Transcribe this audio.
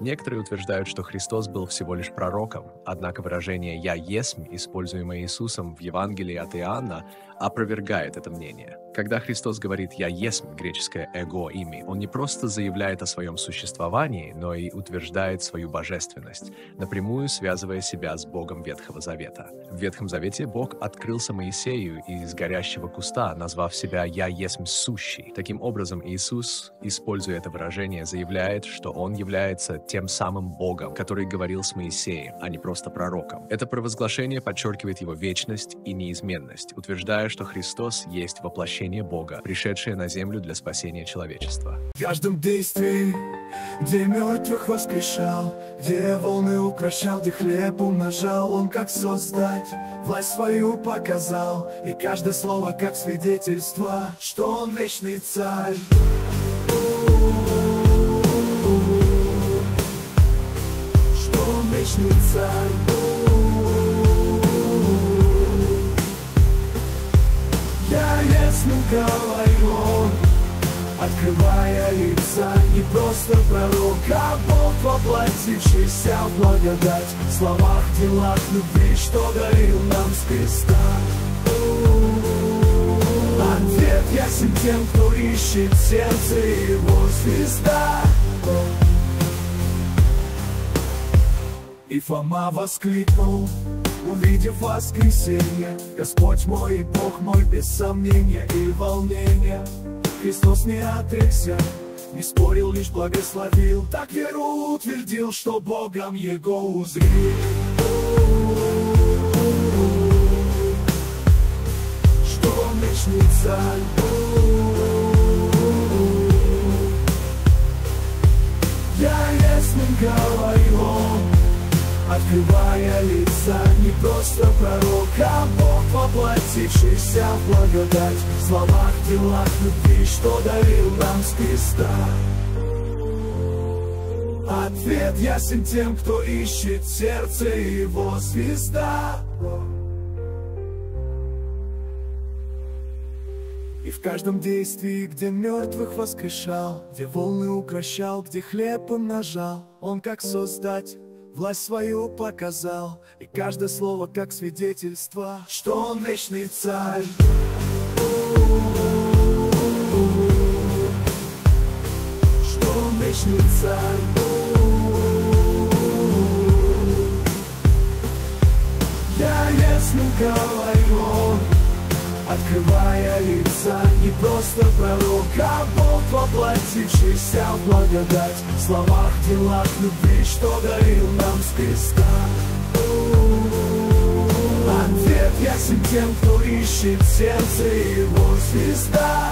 Некоторые утверждают, что Христос был всего лишь пророком, однако выражение «я есмь», используемое Иисусом в Евангелии от Иоанна, опровергает это мнение. Когда Христос говорит «я есмь», греческое «эго» ими, он не просто заявляет о своем существовании, но и утверждает свою божественность, напрямую связывая себя с Богом Ветхого Завета. В Ветхом Завете Бог открылся Моисею из горящего куста, назвав себя «я есмь сущий». Таким образом, Иисус, используя это выражение, заявляет, что он является тем самым Богом, который говорил с Моисеем, а не просто пророком. Это провозглашение подчеркивает его вечность и неизменность, утверждая, что Христос есть воплощение Бога, пришедшее на землю для спасения человечества. В каждом действии, где мертвых воскрешал, где волны укращал, где хлеб умножал, он как создать, власть свою показал, и каждое слово как свидетельство, что он вечный царь. Царь. Я ясно говорю, открывая лица Не просто пророк, а Бог воплотившийся в благодать. В словах, делах, любви, что дарил нам с креста. Ответ ясен тем, кто ищет сердце его звезда И Фома воскликнул Увидев воскресенье. Господь мой и Бог мой без сомнения и волнения. Христос не отрекся не спорил, лишь благословил. Так веру утвердил, что Богом Его узрел. Что он царь Открывая лица, не просто пророк, а Бог воплотившийся в благодать. В словах, делах, любви, что дарил нам с креста. Ответ ясен тем, кто ищет сердце его звезда. И в каждом действии, где мертвых воскрешал Где волны укращал, где хлеб умножал Он как создать Власть свою показал, и каждое слово как свидетельство, что он вечный царь. Что он вечный царь. Я ясно говорю, Открывая лица, не просто пророк, а Бог воплотившийся в благодать. В словах, делах, любви, что дарил нам с креста Ответ ясен тем, кто ищет сердце его звезда